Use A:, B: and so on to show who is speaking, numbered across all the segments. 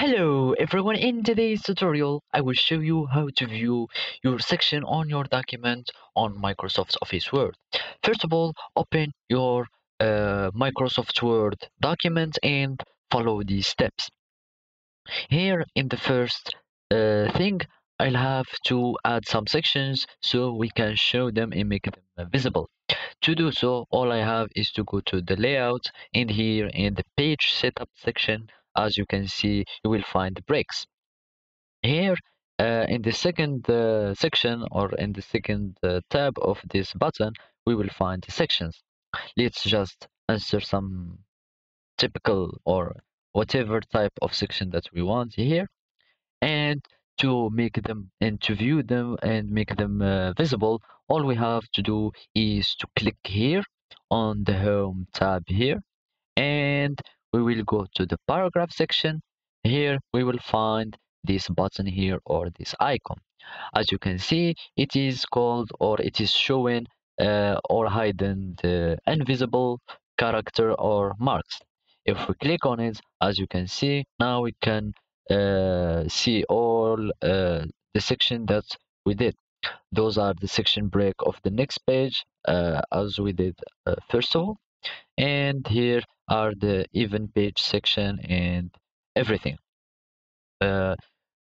A: Hello everyone, in today's tutorial I will show you how to view your section on your document on Microsoft Office Word. First of all, open your uh, Microsoft Word document and follow these steps. Here in the first uh, thing, I'll have to add some sections so we can show them and make them visible. To do so, all I have is to go to the layout and here in the page setup section, as you can see, you will find breaks. Here uh, in the second uh, section or in the second uh, tab of this button, we will find sections. Let's just answer some typical or whatever type of section that we want here. And to make them and to view them and make them uh, visible, all we have to do is to click here on the home tab here and we will go to the paragraph section. Here we will find this button here or this icon. As you can see it is called or it is showing uh, or hidden the invisible character or marks. If we click on it as you can see now we can uh, see all uh, the section that we did. Those are the section break of the next page uh, as we did uh, first of all. And here are the even page section and everything. Uh,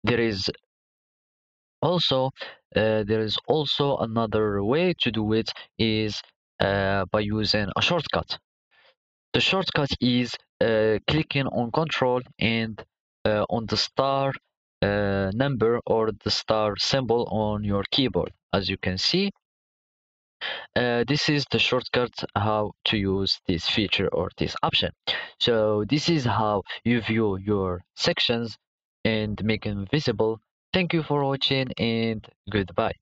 A: there is also uh, there is also another way to do it is uh, by using a shortcut. The shortcut is uh, clicking on control and uh, on the star uh, number or the star symbol on your keyboard. As you can see uh, this is the shortcut how to use this feature or this option. So this is how you view your sections and make them visible. Thank you for watching and goodbye